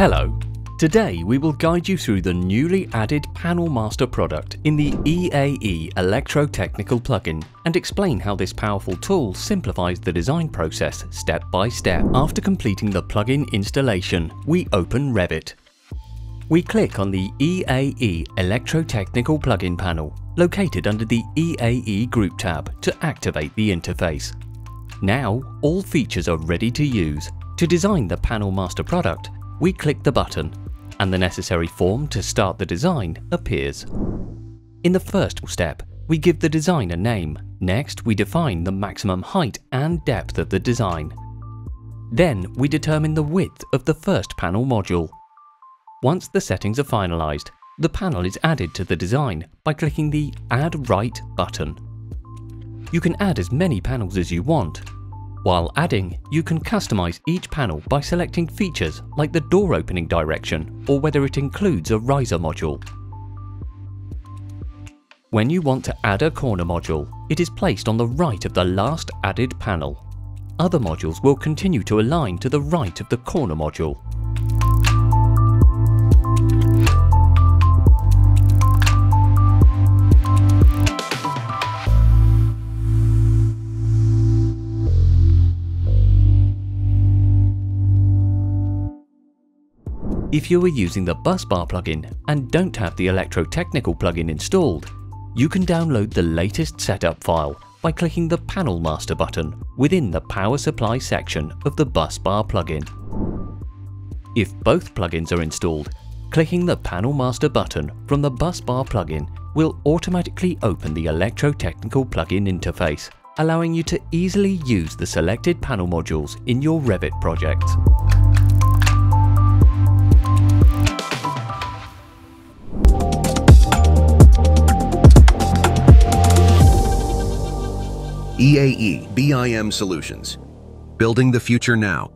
Hello. Today we will guide you through the newly added Panel Master product in the EAE Electrotechnical plugin and explain how this powerful tool simplifies the design process step by step. After completing the plugin installation, we open Revit. We click on the EAE Electrotechnical plugin panel located under the EAE Group tab to activate the interface. Now all features are ready to use. To design the Panel Master product, we click the button and the necessary form to start the design appears. In the first step, we give the design a name. Next, we define the maximum height and depth of the design. Then, we determine the width of the first panel module. Once the settings are finalized, the panel is added to the design by clicking the Add Right button. You can add as many panels as you want, while adding, you can customize each panel by selecting features like the door opening direction or whether it includes a riser module. When you want to add a corner module, it is placed on the right of the last added panel. Other modules will continue to align to the right of the corner module. If you are using the Busbar plugin and don't have the Electrotechnical plugin installed, you can download the latest setup file by clicking the Panel Master button within the Power Supply section of the Busbar plugin. If both plugins are installed, clicking the Panel Master button from the Busbar plugin will automatically open the Electrotechnical plugin interface, allowing you to easily use the selected panel modules in your Revit project. EAE BIM Solutions. Building the future now.